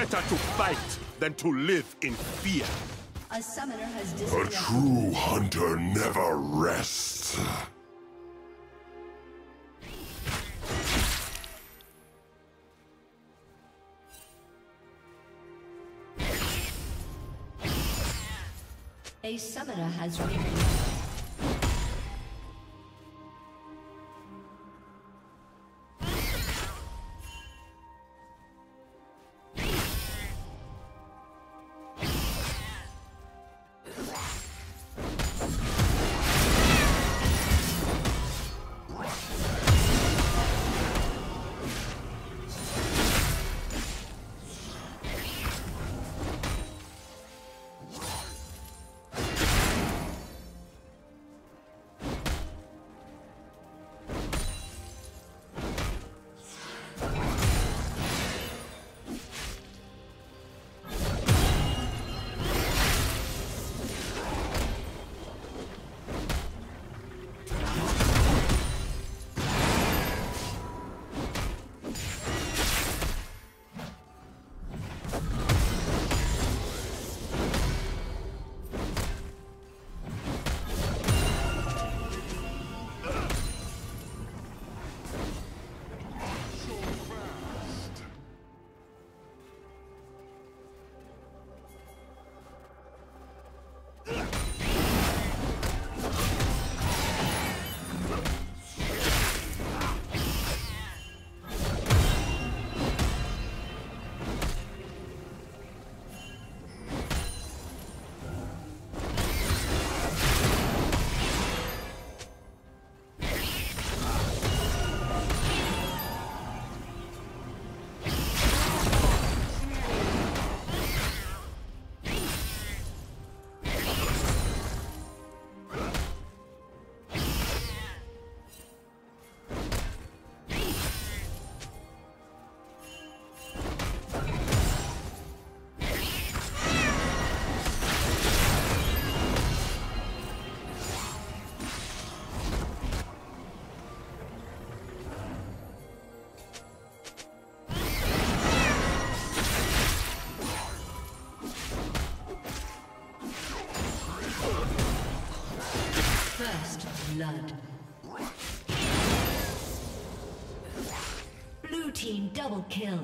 better to fight than to live in fear. A summoner has A true hunter never rests. A summoner has reconnected. Team double kill.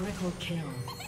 Triple kill.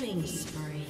Killing spree.